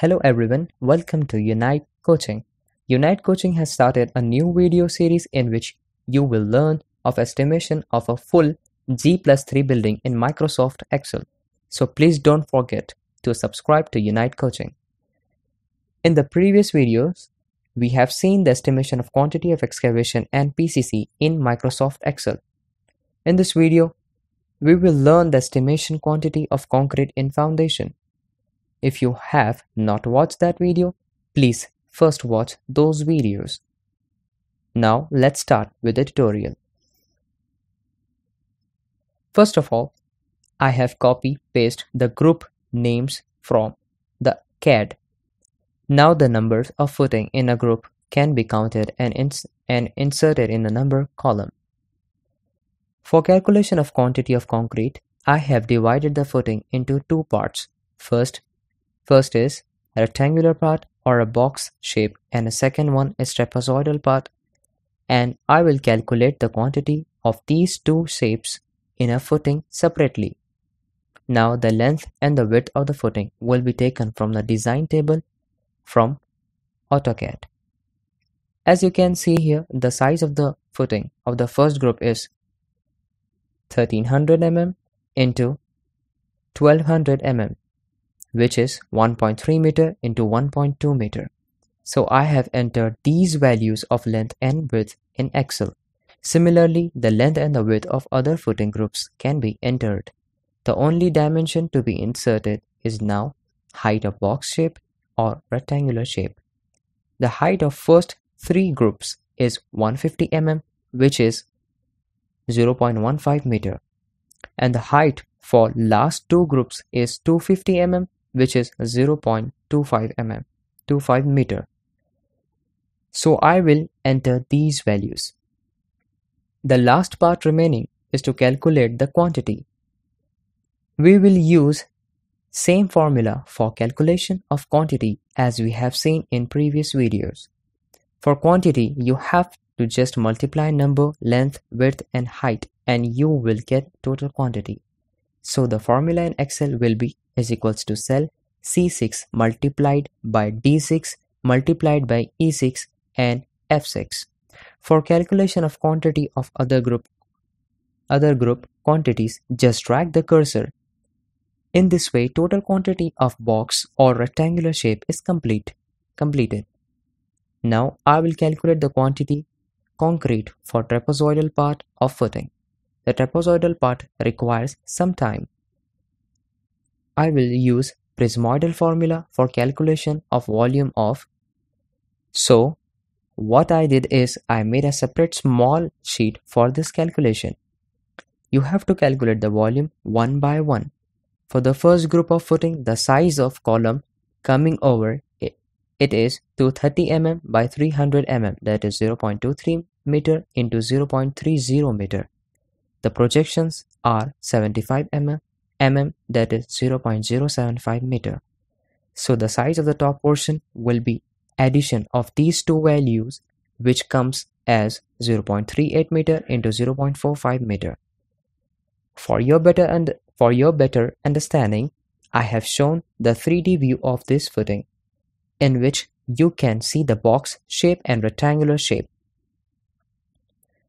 Hello everyone, welcome to Unite Coaching. Unite Coaching has started a new video series in which you will learn of estimation of a full G plus 3 building in Microsoft Excel. So please don't forget to subscribe to Unite Coaching. In the previous videos, we have seen the estimation of quantity of excavation and PCC in Microsoft Excel. In this video, we will learn the estimation quantity of concrete in foundation. If you have not watched that video, please first watch those videos. Now let's start with the tutorial. First of all, I have copy paste the group names from the CAD. Now the numbers of footing in a group can be counted and, ins and inserted in the number column. For calculation of quantity of concrete, I have divided the footing into two parts. First, First is a rectangular part or a box shape and the second one is trapezoidal part and I will calculate the quantity of these two shapes in a footing separately. Now the length and the width of the footing will be taken from the design table from AutoCAD. As you can see here, the size of the footing of the first group is 1300 mm into 1200 mm which is 1.3 meter into 1.2 meter. So I have entered these values of length and width in Excel. Similarly, the length and the width of other footing groups can be entered. The only dimension to be inserted is now height of box shape or rectangular shape. The height of first three groups is 150 mm which is 0.15 meter and the height for last two groups is 250 mm which is 0.25 mm 25 meter so I will enter these values. The last part remaining is to calculate the quantity. We will use same formula for calculation of quantity as we have seen in previous videos. For quantity, you have to just multiply number, length, width and height and you will get total quantity. So the formula in Excel will be is equals to cell C6 multiplied by D6 multiplied by E6 and F6. For calculation of quantity of other group other group quantities, just drag the cursor. In this way, total quantity of box or rectangular shape is complete completed. Now I will calculate the quantity concrete for trapezoidal part of footing. The trapezoidal part requires some time. I will use Prismoidal formula for calculation of volume of. So what I did is I made a separate small sheet for this calculation. You have to calculate the volume one by one. For the first group of footing, the size of column coming over it, it is 230 mm by 300 mm that is 0.23 meter into 0.30 meter. The projections are 75 mm mm that is 0.075 meter. So the size of the top portion will be addition of these two values which comes as 0.38 meter into 0.45 meter. For your better and for your better understanding, I have shown the 3D view of this footing in which you can see the box shape and rectangular shape.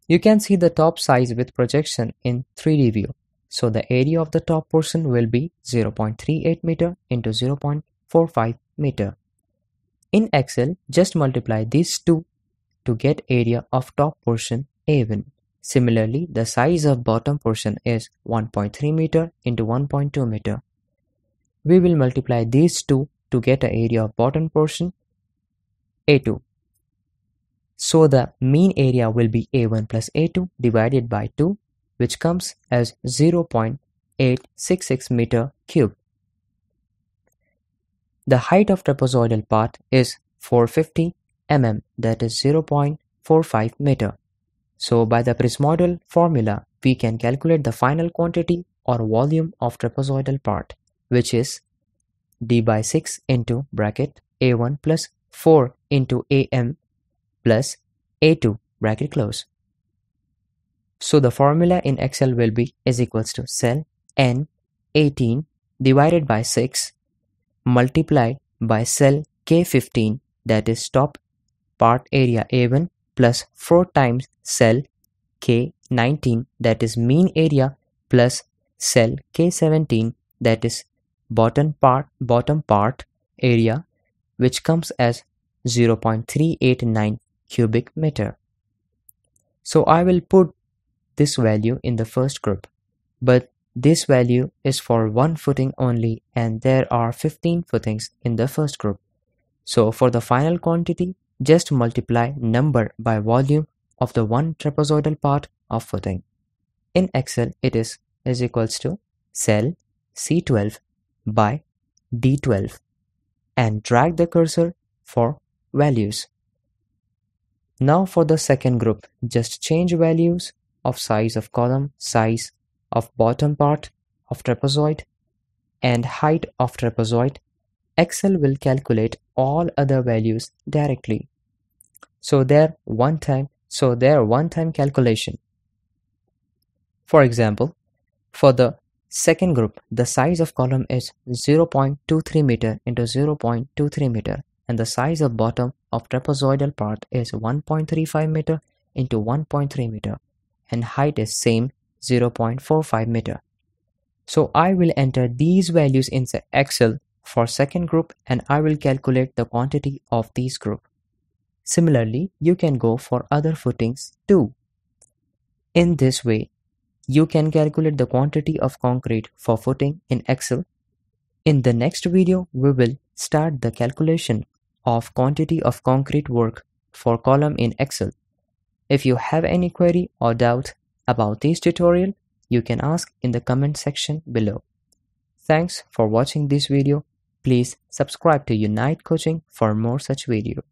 You can see the top size with projection in 3D view. So the area of the top portion will be 0.38 meter into 0.45 meter. In Excel, just multiply these two to get area of top portion A1. Similarly, the size of bottom portion is 1.3 meter into 1.2 meter. We will multiply these two to get area of bottom portion A2. So the mean area will be A1 plus A2 divided by 2 which comes as 0.866 meter cube. The height of trapezoidal part is 450 mm that is 0.45 meter. So by the Prismoidal formula, we can calculate the final quantity or volume of trapezoidal part which is d by 6 into bracket a1 plus 4 into am plus a2 bracket close. So the formula in Excel will be is equals to cell n 18 divided by 6 multiplied by cell K15 that is top part area A1 plus 4 times cell K19 that is mean area plus cell K17 that is bottom part bottom part area which comes as 0.389 cubic meter. So I will put this value in the first group but this value is for one footing only and there are 15 footings in the first group. So for the final quantity just multiply number by volume of the one trapezoidal part of footing. In Excel it is is equals to cell C12 by D12 and drag the cursor for values. Now for the second group, just change values of size of column, size of bottom part of trapezoid and height of trapezoid. Excel will calculate all other values directly. So there one time, so there one time calculation. For example, for the second group, the size of column is 0.23 meter into 0.23 meter and the size of bottom of trapezoidal part is 1.35 meter into 1.3 meter and height is same 0.45 meter. So I will enter these values in the Excel for second group and I will calculate the quantity of these group. Similarly, you can go for other footings too. In this way, you can calculate the quantity of concrete for footing in Excel. In the next video, we will start the calculation of quantity of concrete work for column in Excel. If you have any query or doubt about this tutorial, you can ask in the comment section below. Thanks for watching this video. Please subscribe to Unite Coaching for more such videos.